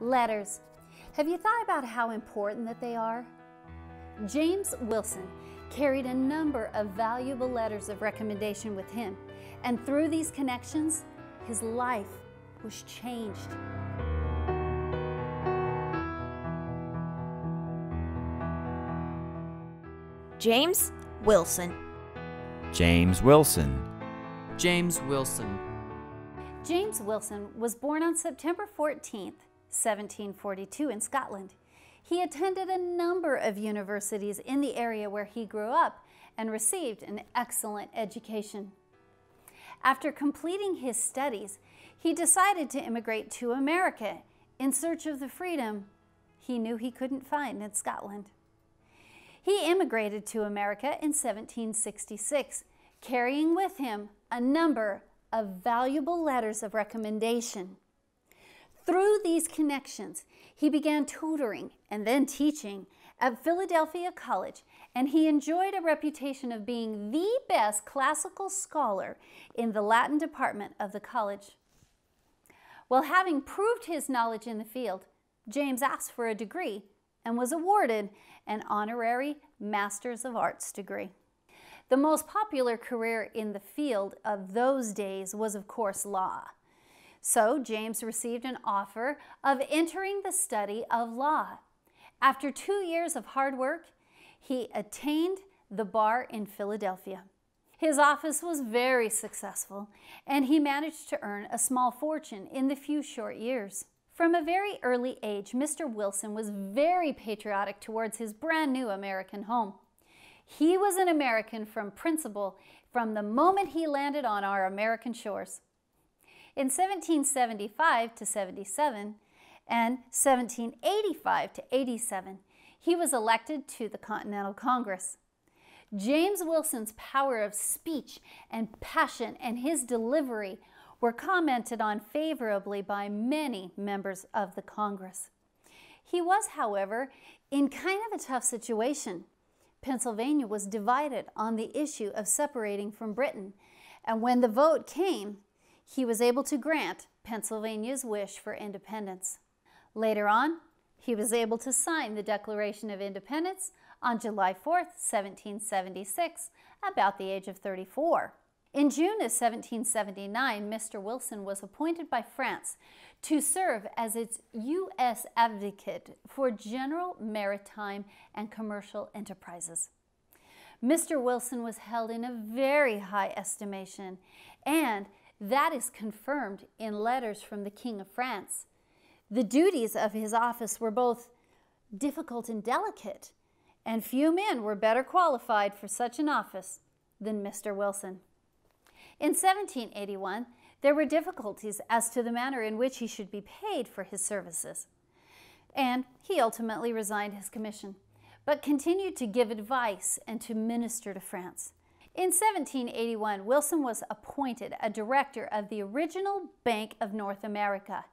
Letters. Have you thought about how important that they are? James Wilson carried a number of valuable letters of recommendation with him, and through these connections, his life was changed. James Wilson. James Wilson. James Wilson. James Wilson was born on September 14th, 1742 in Scotland. He attended a number of universities in the area where he grew up and received an excellent education. After completing his studies, he decided to immigrate to America in search of the freedom he knew he couldn't find in Scotland. He immigrated to America in 1766, carrying with him a number of valuable letters of recommendation. Through these connections, he began tutoring and then teaching at Philadelphia College, and he enjoyed a reputation of being the best classical scholar in the Latin department of the college. While having proved his knowledge in the field, James asked for a degree and was awarded an honorary Masters of Arts degree. The most popular career in the field of those days was, of course, law. So James received an offer of entering the study of law. After two years of hard work, he attained the bar in Philadelphia. His office was very successful, and he managed to earn a small fortune in the few short years. From a very early age, Mr. Wilson was very patriotic towards his brand new American home. He was an American from principle from the moment he landed on our American shores. In 1775 to 77 and 1785 to 87, he was elected to the Continental Congress. James Wilson's power of speech and passion and his delivery were commented on favorably by many members of the Congress. He was, however, in kind of a tough situation. Pennsylvania was divided on the issue of separating from Britain, and when the vote came, he was able to grant Pennsylvania's wish for independence. Later on, he was able to sign the Declaration of Independence on July 4, 1776, about the age of 34. In June of 1779, Mr. Wilson was appointed by France to serve as its U.S. advocate for general maritime and commercial enterprises. Mr. Wilson was held in a very high estimation, and that is confirmed in letters from the King of France. The duties of his office were both difficult and delicate, and few men were better qualified for such an office than Mr. Wilson. In 1781, there were difficulties as to the manner in which he should be paid for his services, and he ultimately resigned his commission, but continued to give advice and to minister to France. In 1781, Wilson was appointed a director of the original Bank of North America.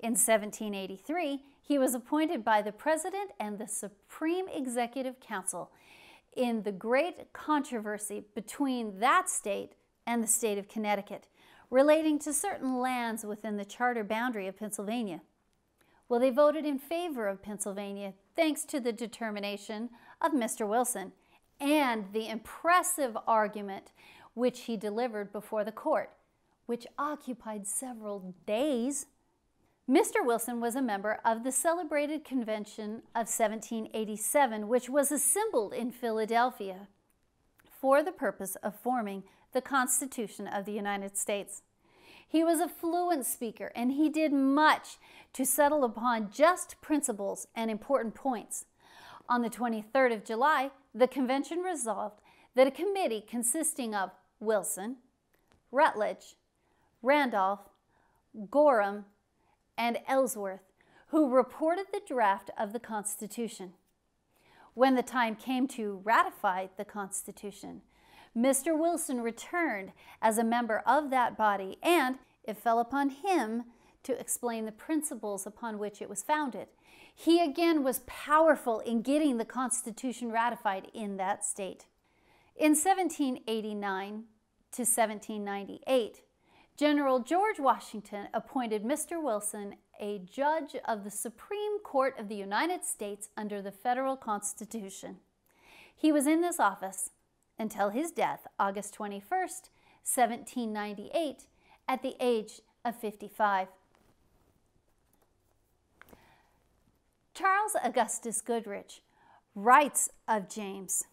In 1783, he was appointed by the President and the Supreme Executive Council in the great controversy between that state and the state of Connecticut relating to certain lands within the charter boundary of Pennsylvania. Well, they voted in favor of Pennsylvania thanks to the determination of Mr. Wilson and the impressive argument which he delivered before the court, which occupied several days. Mr. Wilson was a member of the celebrated convention of 1787, which was assembled in Philadelphia for the purpose of forming the Constitution of the United States. He was a fluent speaker and he did much to settle upon just principles and important points. On the 23rd of July, the convention resolved that a committee consisting of Wilson, Rutledge, Randolph, Gorham, and Ellsworth, who reported the draft of the Constitution. When the time came to ratify the Constitution, Mr. Wilson returned as a member of that body, and it fell upon him to explain the principles upon which it was founded. He again was powerful in getting the Constitution ratified in that state. In 1789 to 1798, General George Washington appointed Mr. Wilson a judge of the Supreme Court of the United States under the federal Constitution. He was in this office until his death, August 21st, 1798, at the age of 55. Charles Augustus Goodrich writes of James.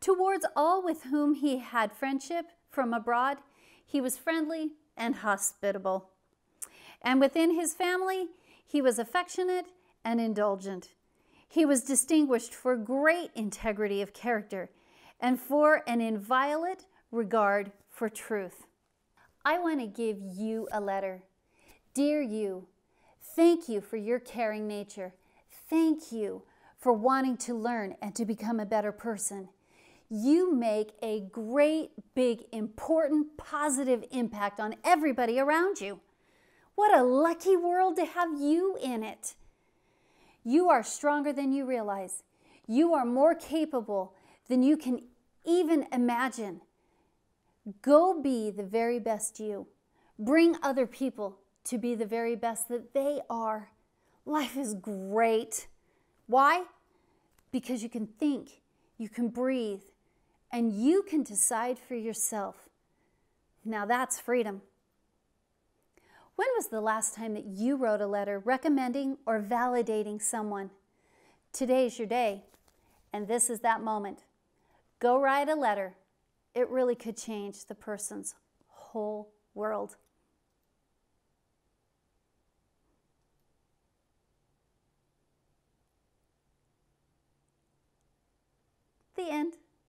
Towards all with whom he had friendship from abroad, he was friendly and hospitable. And within his family, he was affectionate and indulgent. He was distinguished for great integrity of character and for an inviolate regard for truth. I want to give you a letter. Dear you, thank you for your caring nature. Thank you for wanting to learn and to become a better person you make a great, big, important, positive impact on everybody around you. What a lucky world to have you in it. You are stronger than you realize. You are more capable than you can even imagine. Go be the very best you. Bring other people to be the very best that they are. Life is great. Why? Because you can think, you can breathe, and you can decide for yourself. Now that's freedom. When was the last time that you wrote a letter recommending or validating someone? Today is your day, and this is that moment. Go write a letter. It really could change the person's whole world. The end.